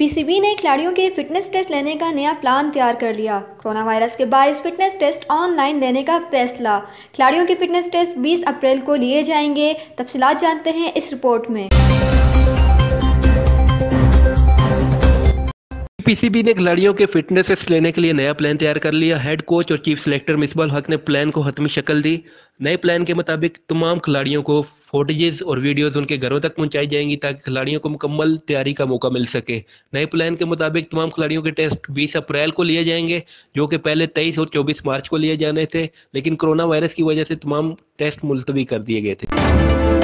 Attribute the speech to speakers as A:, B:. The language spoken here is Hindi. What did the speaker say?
A: पीसीबी ने खिलाड़ियों के फिटनेस टेस्ट लेने का नया प्लान तैयार कर लिया। कोरोना वायरस के बायस फिटनेस टेस्ट ऑनलाइन लेने का फैसला। खिलाड़ियों के फिटनेस टेस्ट 20 अप्रैल को लिए जाएँगे। तफसीलात जानते हैं इस रिपोर्ट में।
B: पीसीबी ने खिलाड़ियों के फिटनेस टेस्ट लेने के लिए नया प्लान तैयार कर लिया। हेड कोच और चीफ सिलेक्टर मिसबाल हक ने प्लान को हतमी शक्ल दी। नए प्लान के मुताबिक तमाम खिलाड़ियों को फोटेजेस और वीडियोस उनके घरों तक पहुंचाई जाएँगी ताकि खिलाड़ियों को मुकम्मल तैयारी का मौका मिल सके। नए प्लान के मुताबिक तमाम खिलाड़ियों के टेस्ट 20 अप्रैल को लिए जाएँगे, जो कि पहले 23 और 24 मार्च को लिए जाने थे, लेकिन कोरोना वायरस की वजह से तमाम टेस्ट मुलतवी कर दिए गए थे।